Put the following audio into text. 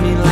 me